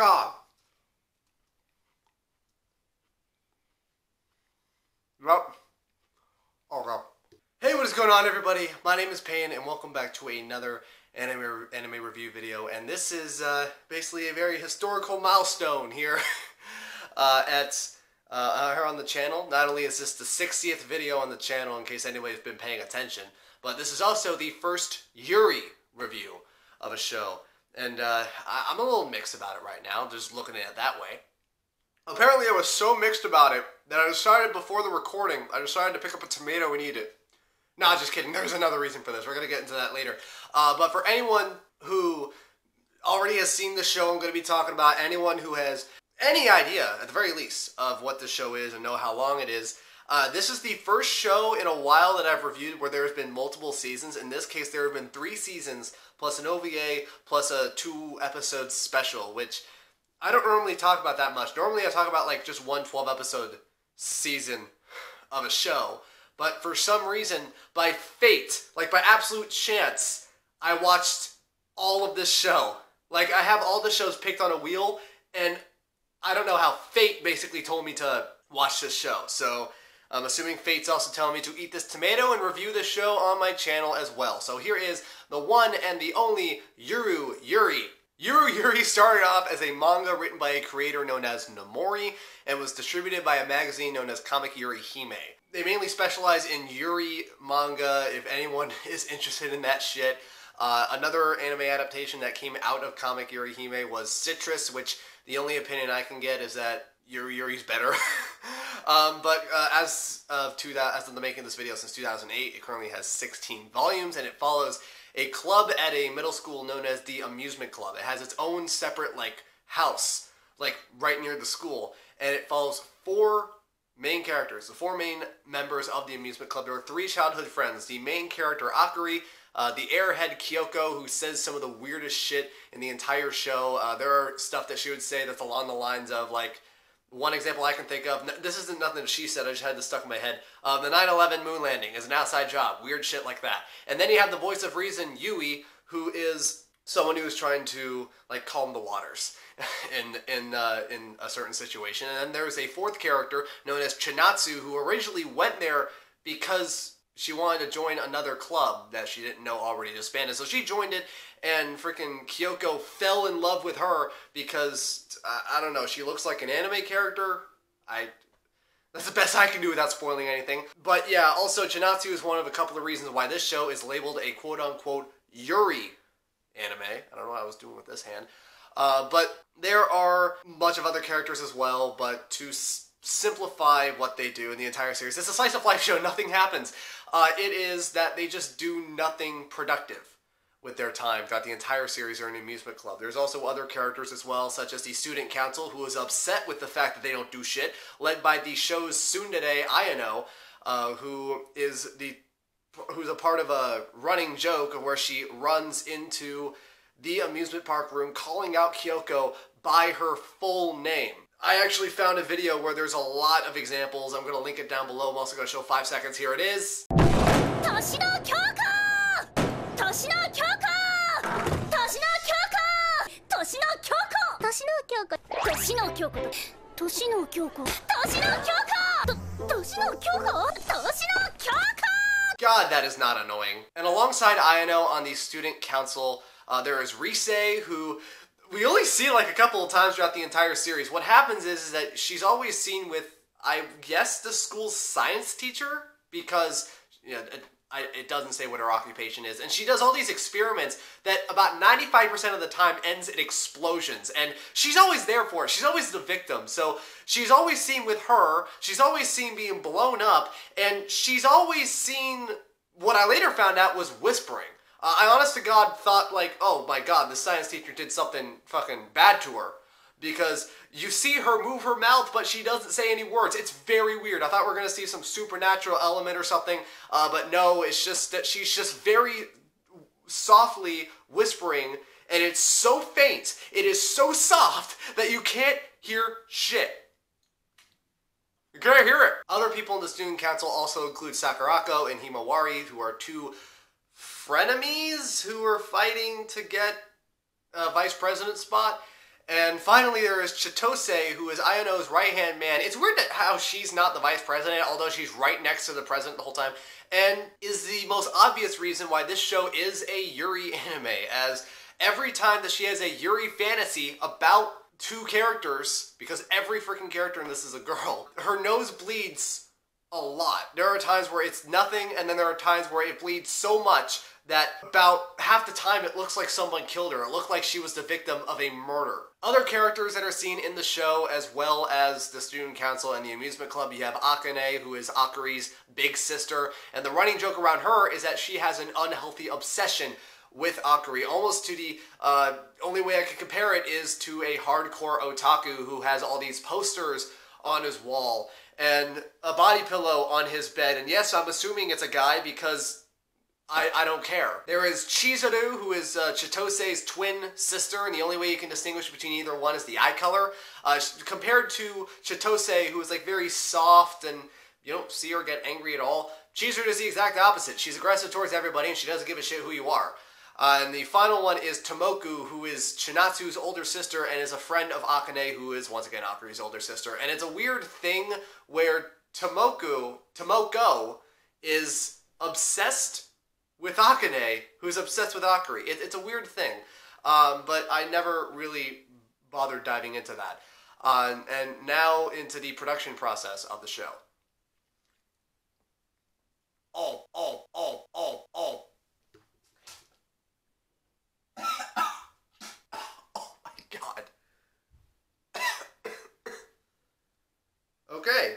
God. Well, oh god. Hey, what is going on, everybody? My name is Payne, and welcome back to another anime anime review video. And this is uh, basically a very historical milestone here uh, at uh, here on the channel. Not only is this the 60th video on the channel, in case anybody's been paying attention, but this is also the first Yuri review of a show. And uh, I- I'm a little mixed about it right now, just looking at it that way. Apparently, I was so mixed about it that I decided before the recording, I decided to pick up a tomato and eat it. No, just kidding. There's another reason for this. We're going to get into that later. Uh, but for anyone who already has seen the show, I'm going to be talking about anyone who has any idea, at the very least, of what the show is and know how long it is. Uh, this is the first show in a while that I've reviewed where there's been multiple seasons. In this case, there have been three seasons plus an OVA plus a two episode special, which I don't normally talk about that much. Normally, I talk about like just one 12 episode season of a show. But for some reason, by fate, like by absolute chance, I watched all of this show. Like I have all the shows picked on a wheel, and I don't know how fate basically told me to watch this show. So I'm assuming fate's also telling me to eat this tomato and review this show on my channel as well. So here is the one and the only Yuru Yuri. Yuru Yuri started off as a manga written by a creator known as Nomori and was distributed by a magazine known as Comic Yuri Hime. They mainly specialize in Yuri manga if anyone is interested in that shit. Uh, another anime adaptation that came out of Comic Yuri Hime was Citrus, which the only opinion I can get is that Yuri Yuri's better. um, but uh, as of two, as of the making of this video since 2008, it currently has 16 volumes, and it follows a club at a middle school known as the Amusement Club. It has its own separate like house, like right near the school, and it follows four main characters, the four main members of the amusement club. There are three childhood friends. The main character Akari, uh, the airhead Kyoko, who says some of the weirdest shit in the entire show. Uh, there are stuff that she would say that's along the lines of like. One example I can think of, this isn't nothing she said, I just had this stuck in my head. Uh, the 9 11 moon landing is an outside job, weird shit like that. And then you have the voice of reason, Yui, who is someone who is trying to like calm the waters in in uh, in a certain situation. And then there's a fourth character known as Chinatsu who originally went there because she wanted to join another club that she didn't know already disbanded. So she joined it, and freaking Kyoko fell in love with her because I, I don't know. She looks like an anime character. I that's the best I can do without spoiling anything. But yeah, also Chinatsu is one of a couple of reasons why this show is labeled a quote unquote Yuri anime. I don't know what I was doing with this hand. Uh, but there are bunch of other characters as well, but to simplify what they do in the entire series, it's a slice of life show, nothing happens. Uh, it is that they just do nothing productive with their time throughout the entire series or an amusement club. There's also other characters as well, such as the student council, who is upset with the fact that they don't do shit, led by the show's tsundere Ayano, uh, who is the who's a part of a running joke of where she runs into the amusement park room calling out Kyoko by her full name. I actually found a video where there's a lot of examples. I'm going to link it down below. I'm also going to show five seconds. Here it is. 年の 化年の強化年の強化年の強化年の強化と年の強化年の強化 God, that is not annoying. And alongside Ayano on the student council, uh, there is Rise, who we only see like a couple of times throughout the entire series. What happens is, is that she's always seen with, I guess, the school's science teacher, because you know, it, I, it doesn't say what her occupation is. And she does all these experiments that about 95% of the time ends in explosions. And she's always there for it. She's always the victim. So she's always seen with her, she's always seen being blown up, and she's always seen what I later found out was whispering. Uh, I honest to God thought like, oh my God, the science teacher did something fucking bad to her. Because you see her move her mouth, but she doesn't say any words. It's very weird. I thought we are gonna see some supernatural element or something, uh, but no, it's just that she's just very softly whispering, and it's so faint, it is so soft that you can't hear shit. You can't hear it. Other people in the student council also include Sakurako and Himawari, who are two frenemies who are fighting to get a vice president spot. And finally, there is Chitose, who is Ayano's right hand man. It's weird that how she's not the vice president, although she's right next to the president the whole time, and is the most obvious reason why this show is a Yuri anime, as every time that she has a Yuri fantasy about two characters, because every freaking character in this is a girl, her nose bleeds a lot. There are times where it's nothing, and then there are times where it bleeds so much that about half the time it looks like someone killed her. It looked like she was the victim of a murder. Other characters that are seen in the show, as well as the student council and the amusement club, you have Akane, who is Akari's big sister, and the running joke around her is that she has an unhealthy obsession with Akari, almost to the uh, only way I can compare it is to a hardcore otaku who has all these posters on his wall and a body pillow on his bed. And yes, I'm assuming it's a guy because I, I don't care. There is Chizuru, who is uh, Chitose's twin sister, and the only way you can distinguish between either one is the eye color. Uh, compared to Chitose, who is like very soft and you don't see her get angry at all. Chizuru is the exact opposite. She's aggressive towards everybody and she doesn't give a shit who you are. Uh, and the final one is Tomoku, who is Chinatsu's older sister and is a friend of Akane, who is once again Akari's older sister. And it's a weird thing where Tomoku, Tomoko, is obsessed with Akane, who's obsessed with Akari. It, it's a weird thing, um, but I never really bothered diving into that. Uh, and now into the production process of the show. All, all, all, all, all. oh my god. okay.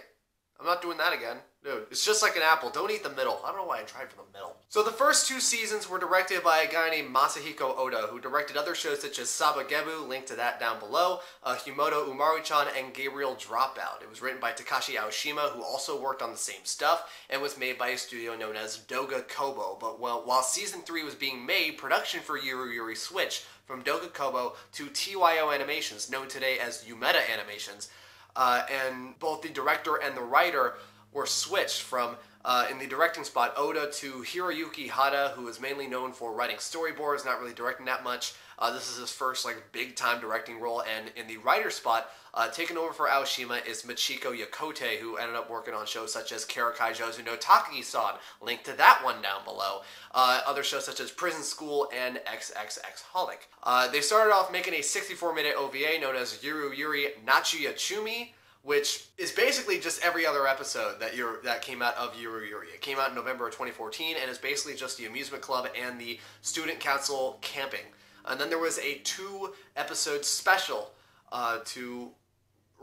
I'm not doing that again. Dude, it's just like an apple. Don't eat the middle. I don't know why I tried for the middle. So the first two seasons were directed by a guy named Masahiko Ohta, who directed other shows such as Sabagebu, link to that down below, uh, Himouto Umaru-chan, and Gabriel Dropout. It was written by Takashi Aoshima, who also worked on the same stuff, and was made by a studio known as Doga Kobo. But while, while season 3 was being made, production for Yuru Yuri switched from Doga Kobo to TYO Animations, known today as Umeda Animations, uh, and both the director and the writer were switched from uh, in the directing spot Ohta to Hiroyuki Hata, who is mainly known for writing storyboards, not really directing that much. Uh, this is his first like big time directing role, and in the writer spot, uh, taking over for Aoshima is Michiko Yokote, who ended up working on shows such as Karakai Jozu no Takagi-san. Link to that one down below. Uh, other shows such as Prison School and XXX Holic. Uh, they started off making a 64-minute OVA known as Yuru Yuri Nachuyachumi which is basically just every other episode that you that came out of Yuri Yuri. It came out in November of 2014 and is basically just the amusement club and the student council camping. And then there was a two episode special uh, to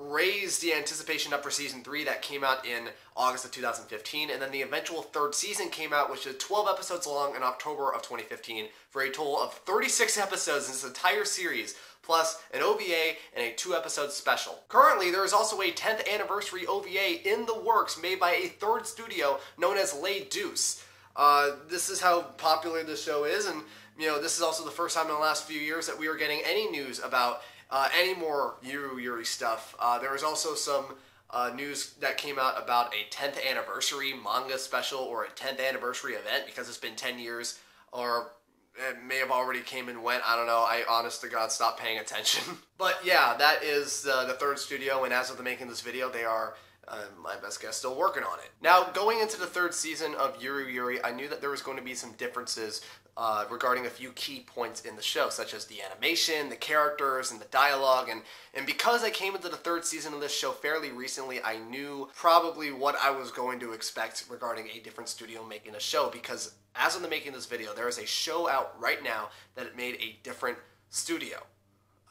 raise the anticipation up for season three that came out in August of 2015, and then the eventual third season came out, which is 12 episodes long in October of 2015, for a total of 36 episodes in this entire series, plus an OVA and a two episode special. Currently, there is also a 10th anniversary OVA in the works made by a third studio known as Lay-duce. Uh, this is how popular this show is, and you know, this is also the first time in the last few years that we are getting any news about uh, any more Yuru Yuri stuff. Uh, also some uh, news that came out about a 10th anniversary manga special or a 10th anniversary event because it's been 10 years, or it may have already came and went. I don't know. I honest to God stopped paying attention. but yeah, that is uh, the third studio, and as of the making of this video, they are. Uh, my best guess, still working on it. Now, going into the third season of Yuri Yuri, I knew that there was going to be some differences uh, regarding a few key points in the show, such as the animation, the characters, and the dialogue. And, and because I came into the third season of this show fairly recently, I knew probably what I was going to expect regarding a different studio making a show. Because as of the making this video, there is a show out right now that it made a different studio.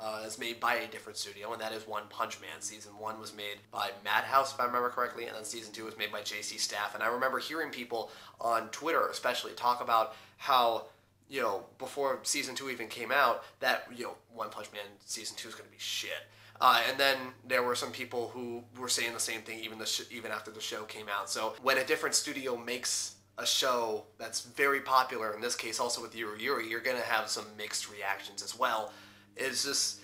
Uh, is made by a different studio, and that is One Punch Man. Season one was made by Madhouse, if I remember correctly, and then season two was made by JC Staff. And I remember hearing people on Twitter, especially, talk about how you know, before season two even came out, that, you know, One Punch Man season two is going to be shit. Uh, and then there were some people who were saying the same thing even the sh- even after the show came out. So when a different studio makes a show that's very popular, in this case also with Yuri Yuri, you're to have some mixed reactions as well. It's just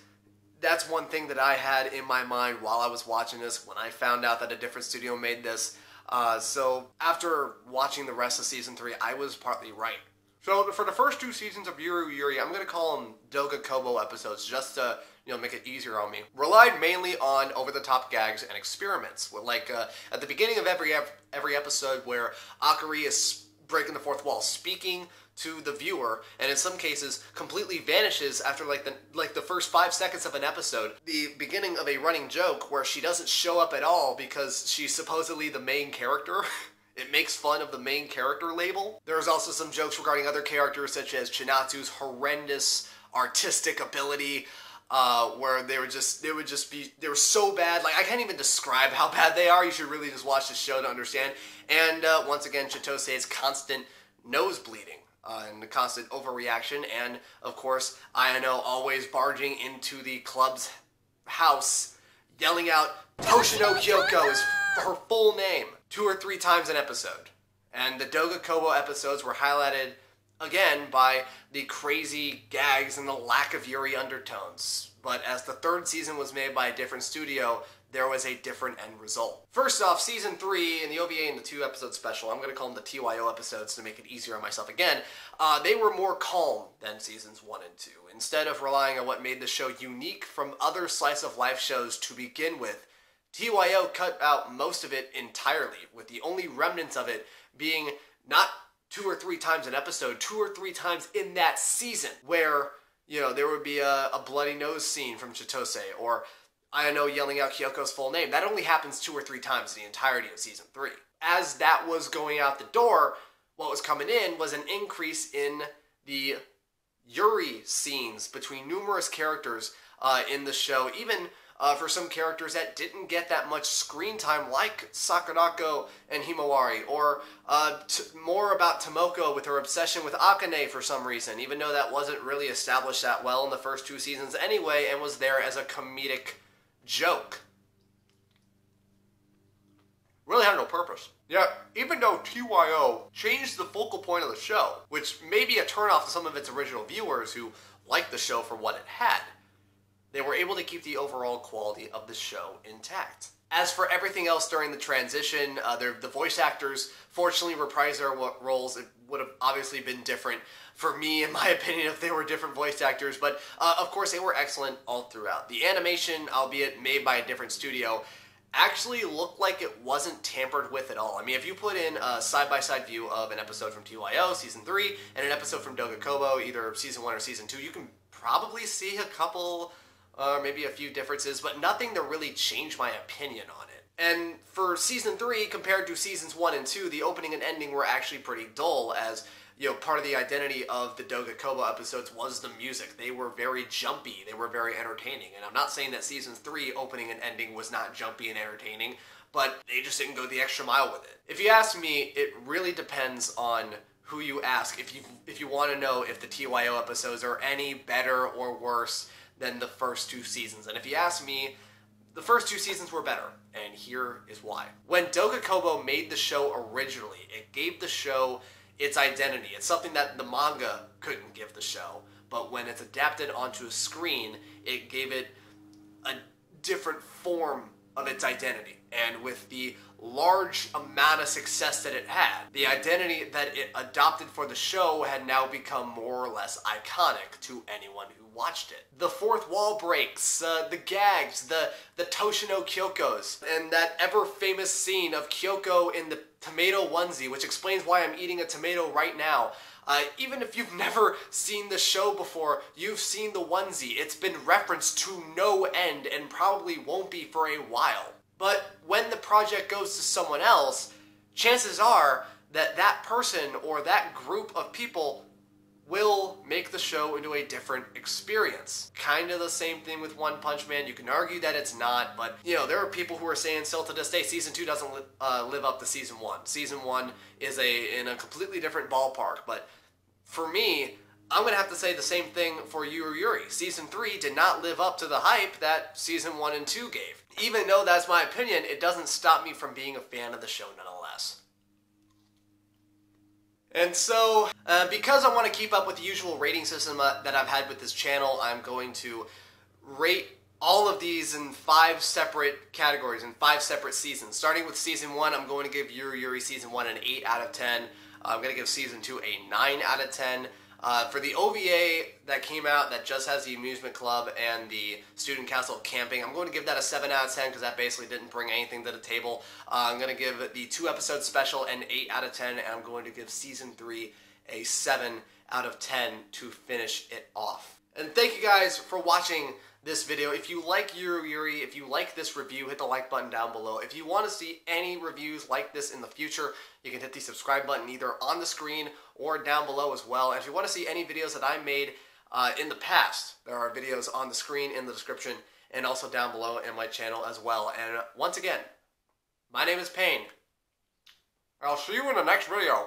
that's one thing that I had in my mind while I was watching this when I found out that a different studio made this. Uh, so after watching the rest of season three, I was partly right So for the first two seasons of Yuru Yuri, I'm gonna call them Doga Kobo episodes just to you know make it easier on me. Relied mainly on over-the-top gags and experiments. Like uh, at the beginning of every every episode, where Akari is breaking the fourth wall, speaking to the viewer, and in some cases completely vanishes after like the like the first five seconds of an episode. The beginning of a running joke where she doesn't show up at all because she's supposedly the main character. It makes fun of the main character label. There's also some jokes regarding other characters such as Chinatsu's horrendous artistic ability, uh, where they would just they would just be they were so bad. Like I can't even describe how bad they are. You should really just watch the show to understand. And uh, once again, Chitose's constant nose bleeding. Uh, and the constant overreaction, and of course, Ayano always barging into the club's house, yelling out Toshino Kyoko is her full name two or three times an episode. And the Doga Kobo episodes were highlighted again by the crazy gags and the lack of Yuri undertones. But as the third season was made by a different studio, there was a different end result. First off, season three and the OVA and the two episode special, I'm going to call them the TYO episodes to make it easier on myself again, uh, they were more calm than seasons one and two. Instead of relying on what made the show unique from other slice of life shows to begin with, TYO cut out most of it entirely, with the only remnants of it being not two or three times an episode, two or three times in that season, where, you know, there would be a, a bloody nose scene from Chitose, or Ayano yelling out Kyoko's full name. That only happens two or three times in the entirety of season three. As that was going out the door, what was coming in was an increase in the Yuri scenes between numerous characters uh, in the show, even uh, for some characters that didn't get that much screen time, like Sakurako and Himawari, or uh, more about Tomoko with her obsession with Akane for some reason, even though that wasn't really established that well in the first two seasons anyway, and was there as a comedic joke. Really had no purpose. Yeah, even though TYO changed the focal point of the show, which may be a turnoff to some of its original viewers who liked the show for what it had, they were able to keep the overall quality of the show intact. As for everything else during the transition, uh, the voice actors fortunately reprised their roles. It would have obviously been different for me, in my opinion, if they were different voice actors, but uh, of course they were excellent all throughout. The animation, albeit made by a different studio, actually looked like it wasn't tampered with at all. I mean, if you put in a side-by-side view of an episode from TYO, Season 3, and an episode from Doga Kobo, either Season 1 or Season 2, you can probably see a couple or uh, maybe a few differences, but nothing to really change my opinion on it. And for season three, compared to seasons one and two, the opening and ending were actually pretty dull, as you know, part of the identity of the Doga Kobo episodes was the music. They were very jumpy, they were very entertaining. And I'm not saying that season three opening and ending was not jumpy and entertaining, but they just didn't go the extra mile with it. If you ask me, it really depends on who you ask. If you if you want to know if the TYO episodes are any better or worse than the first two seasons. And if you ask me, the first two seasons were better, and here is why. When Doga Kobo made the show originally, it gave the show its identity. It's something that the manga couldn't give the show, but when it's adapted onto a screen, it gave it a different form of its identity. And with the large amount of success that it had, the identity that it adopted for the show had now become more or less iconic to anyone who watched it. The fourth wall breaks, uh, the gags, the, the Toshino Kyokos, and that ever famous scene of Kyoko in the tomato onesie, which explains why I'm eating a tomato right now. Uh, even if you've never seen the show before, you've seen the onesie. It's been referenced to no end and probably won't be for a while. But when the project goes to someone else, chances are that that person or that group of people will make the show into a different experience. Kind of the same thing with One Punch Man. You can argue that it's not, but you know there are people who are saying still to this day season two doesn't li- uh, live up to season one. Season one is a in a completely different ballpark. But for me, I'm gonna have to say the same thing for Yuri Yuri. Season three did not live up to the hype that season one and two gave. Even though that's my opinion, it doesn't stop me from being a fan of the show nonetheless. And so, uh, because I want to keep up with the usual rating system uh, that I've had with this channel, I'm going to rate all of these in five separate categories, in five separate seasons. Starting with season one, I'm going to give Yuri Yuri season one an 8 out of 10. I'm gonna give season two a nine out of ten. Uh, for the OVA that came out that just has the amusement club and the student council camping, I'm going to give that a 7 out of 10 because that basically didn't bring anything to the table. Uh, I'm going to give the two episode special an 8 out of 10, and I'm going to give season 3 a 7 out of 10 to finish it off. And thank you guys for watching this video. If you like Yuri, if you like this review, hit the like button down below. If you want to see any reviews like this in the future, you can hit the subscribe button either on the screen or down below as well. And if you want to see any videos that I made uh, in the past, there are videos on the screen in the description and also down below in my channel as well. And once again, my name is Payne. I'll see you in the next video.